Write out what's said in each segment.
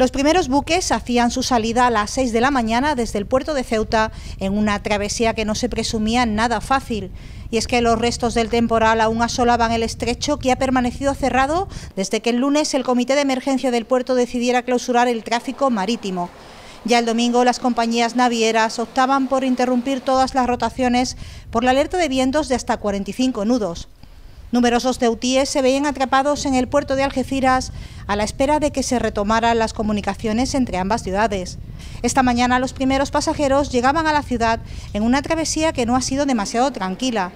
Los primeros buques hacían su salida a las 6 de la mañana desde el puerto de Ceuta en una travesía que no se presumía nada fácil. Y es que los restos del temporal aún asolaban el estrecho que ha permanecido cerrado desde que el lunes el Comité de Emergencia del puerto decidiera clausurar el tráfico marítimo. Ya el domingo las compañías navieras optaban por interrumpir todas las rotaciones por la alerta de vientos de hasta 45 nudos. Numerosos ceutíes se veían atrapados en el puerto de Algeciras a la espera de que se retomaran las comunicaciones entre ambas ciudades. Esta mañana los primeros pasajeros llegaban a la ciudad en una travesía que no ha sido demasiado tranquila.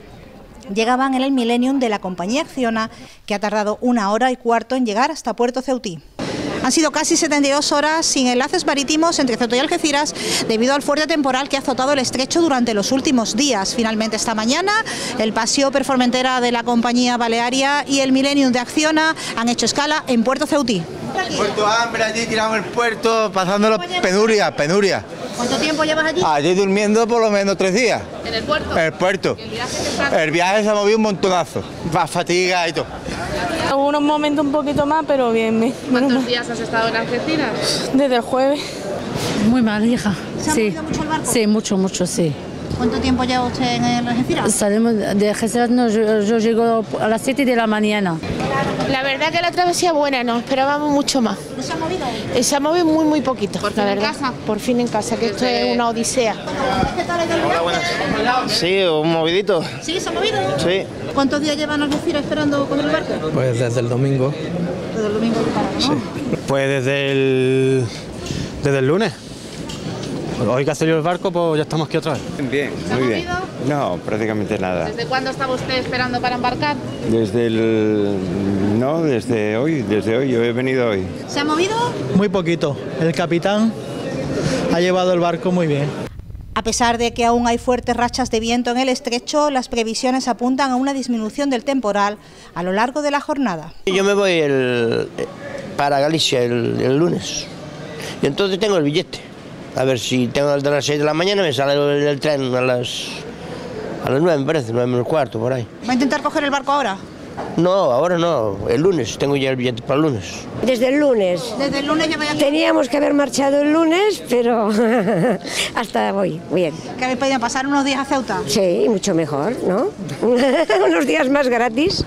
Llegaban en el Millennium de la compañía Acciona, que ha tardado una hora y cuarto en llegar hasta Puerto Ceutí. Han sido casi 72 horas sin enlaces marítimos entre Ceuta y Algeciras debido al fuerte temporal que ha azotado el estrecho durante los últimos días. Finalmente esta mañana el paseo performentera de la compañía Balearia y el Millennium de Acciona han hecho escala en Puerto Ceutí. Puerto Hambre, allí tiramos el puerto, pasándolo penuria, penuria. ¿Cuánto tiempo llevas allí? Allí durmiendo por lo menos tres días. ¿En el puerto? En el puerto. El viaje se ha movido un montonazo. Va fatiga y todo. Algunos momentos un poquito más, pero bien. bien. ¿Cuántos días has estado en Algeciras? Desde el jueves. Muy mal, hija. ¿Se ha sí. mucho el barco? Sí, mucho, mucho, sí. ¿Cuánto tiempo lleva usted en Algeciras? Salimos de Algeciras, no, yo, yo llego a las 7 de la mañana. La verdad que la travesía buena, no esperábamos mucho más. ¿No se ha movido? Eh, Se ha movido muy, muy poquito. ¿Por la fin en verdad. casa? Por fin en casa, que esto es una odisea. ¿Qué tal ha ido el viaje? Sí, un movidito. ¿Sí? ¿Se ha movido? Sí. ¿Cuántos días llevan Algeciras esperando con el barco? Pues desde el domingo. Desde el domingo ¿no? Pues desde el, desde el lunes. Hoy que ha salido el barco, pues ya estamos aquí otra vez. Bien, muy bien. No, prácticamente nada. ¿Desde cuándo estaba usted esperando para embarcar? Desde el... No, desde hoy, desde hoy, yo he venido hoy. ¿Se ha movido? Muy poquito. El capitán ha llevado el barco muy bien. A pesar de que aún hay fuertes rachas de viento en el estrecho, las previsiones apuntan a una disminución del temporal a lo largo de la jornada. Yo me voy el, para Galicia el, el lunes. Y entonces tengo el billete. A ver si tengo el de las 6 de la mañana, me sale el, el tren a las, a las 9, me parece, 9 menos cuarto, por ahí. ¿Va a intentar coger el barco ahora? No, ahora no, el lunes, tengo ya el billete para el lunes. Desde el lunes. Desde el lunes ya... Teníamos que haber marchado el lunes, pero hasta hoy, bien. Que habéis podido pasar unos días a Ceuta. Sí, mucho mejor, ¿no? Unos días más gratis.